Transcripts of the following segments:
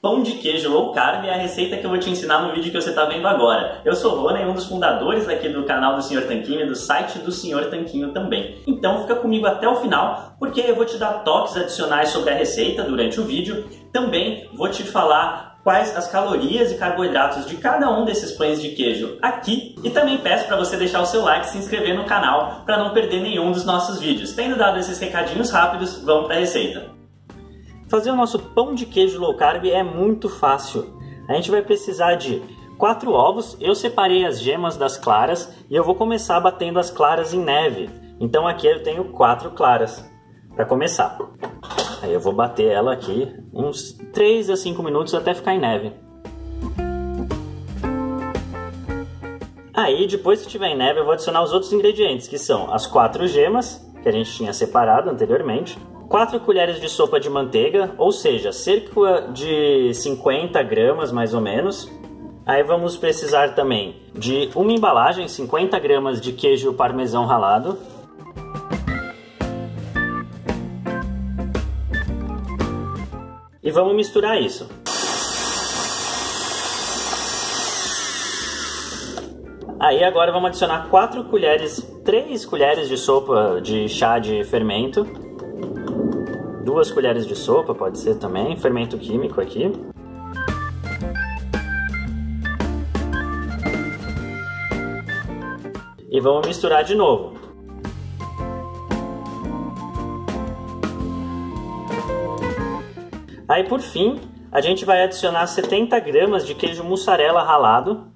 Pão de queijo low carb é a receita que eu vou te ensinar no vídeo que você está vendo agora. Eu sou Rony, um dos fundadores aqui do canal do Senhor Tanquinho e do site do Senhor Tanquinho também. Então fica comigo até o final, porque eu vou te dar toques adicionais sobre a receita durante o vídeo. Também vou te falar quais as calorias e carboidratos de cada um desses pães de queijo aqui e também peço para você deixar o seu like e se inscrever no canal para não perder nenhum dos nossos vídeos. Tendo dado esses recadinhos rápidos, vamos para a receita. Fazer o nosso pão de queijo low carb é muito fácil. A gente vai precisar de quatro ovos. Eu separei as gemas das claras e eu vou começar batendo as claras em neve. Então aqui eu tenho quatro claras para começar. Aí eu vou bater ela aqui uns 3 a 5 minutos até ficar em neve. Aí depois que tiver em neve eu vou adicionar os outros ingredientes que são as quatro gemas que a gente tinha separado anteriormente, 4 colheres de sopa de manteiga, ou seja, cerca de 50 gramas mais ou menos. Aí vamos precisar também de uma embalagem, 50 gramas de queijo parmesão ralado. E vamos misturar isso. Aí agora vamos adicionar 4 colheres, 3 colheres de sopa de chá de fermento duas colheres de sopa, pode ser também, fermento químico aqui. E vamos misturar de novo. Aí por fim, a gente vai adicionar 70 gramas de queijo mussarela ralado.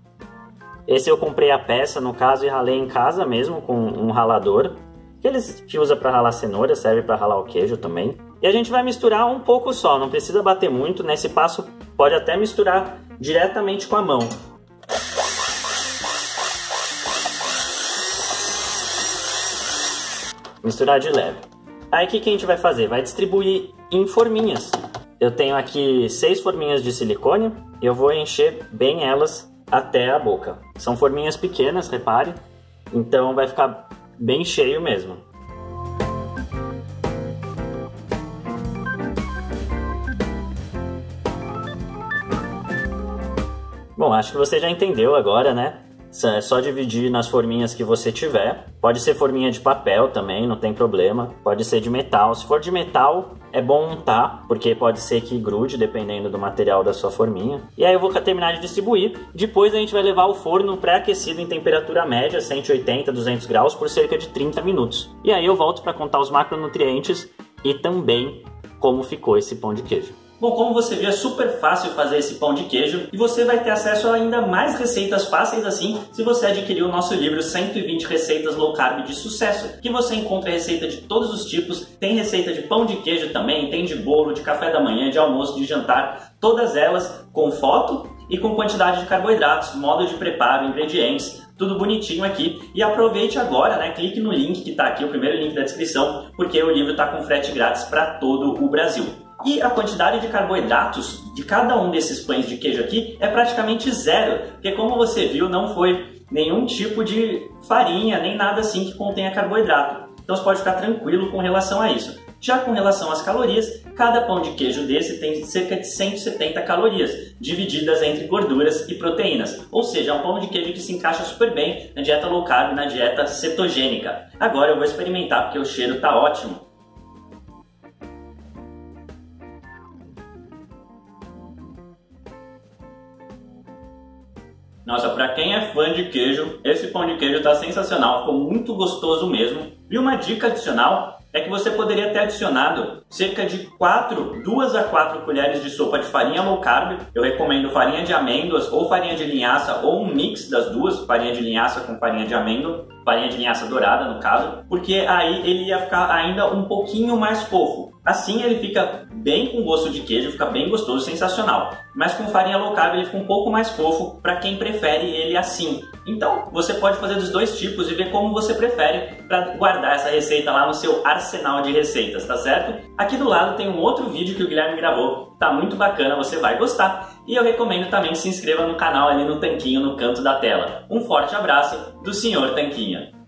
Esse eu comprei a peça, no caso, e ralei em casa mesmo com um ralador. Aqueles que usa para ralar cenoura, serve para ralar o queijo também. E a gente vai misturar um pouco só, não precisa bater muito. Nesse passo pode até misturar diretamente com a mão. Misturar de leve. Aí o que, que a gente vai fazer? Vai distribuir em forminhas. Eu tenho aqui seis forminhas de silicone e eu vou encher bem elas até a boca. São forminhas pequenas, repare, então vai ficar bem cheio mesmo. Bom, acho que você já entendeu agora, né? É só dividir nas forminhas que você tiver. Pode ser forminha de papel também, não tem problema. Pode ser de metal. Se for de metal, é bom untar, porque pode ser que grude dependendo do material da sua forminha. E aí eu vou terminar de distribuir. Depois a gente vai levar ao forno pré-aquecido em temperatura média, 180, 200 graus, por cerca de 30 minutos. E aí eu volto para contar os macronutrientes e também como ficou esse pão de queijo. Bom, como você viu, é super fácil fazer esse pão de queijo e você vai ter acesso a ainda mais receitas fáceis assim se você adquirir o nosso livro 120 receitas low carb de sucesso, que você encontra receita de todos os tipos, tem receita de pão de queijo também, tem de bolo, de café da manhã, de almoço, de jantar, todas elas com foto e com quantidade de carboidratos, modo de preparo, ingredientes, tudo bonitinho aqui. E aproveite agora, né? Clique no link que está aqui, o primeiro link da descrição, porque o livro está com frete grátis para todo o Brasil. E a quantidade de carboidratos de cada um desses pães de queijo aqui é praticamente zero, porque como você viu, não foi nenhum tipo de farinha, nem nada assim que contenha carboidrato. Então você pode ficar tranquilo com relação a isso. Já com relação às calorias, cada pão de queijo desse tem cerca de 170 calorias, divididas entre gorduras e proteínas. Ou seja, é um pão de queijo que se encaixa super bem na dieta low carb, na dieta cetogênica. Agora eu vou experimentar porque o cheiro está ótimo. Nossa, para quem é fã de queijo, esse pão de queijo está sensacional, ficou muito gostoso mesmo. E uma dica adicional é que você poderia ter adicionado cerca de 4, 2 a 4 colheres de sopa de farinha low carb. Eu recomendo farinha de amêndoas ou farinha de linhaça ou um mix das duas, farinha de linhaça com farinha de amêndoa, farinha de linhaça dourada no caso, porque aí ele ia ficar ainda um pouquinho mais fofo. Assim ele fica bem com gosto de queijo, fica bem gostoso, sensacional. Mas com farinha low carb ele fica um pouco mais fofo para quem prefere ele assim. Então você pode fazer dos dois tipos e ver como você prefere para guardar essa receita lá no seu arsenal de receitas, tá certo? Aqui do lado tem um outro vídeo que o Guilherme gravou, tá muito bacana, você vai gostar. E eu recomendo também que se inscreva no canal ali no tanquinho no canto da tela. Um forte abraço do Senhor Tanquinho.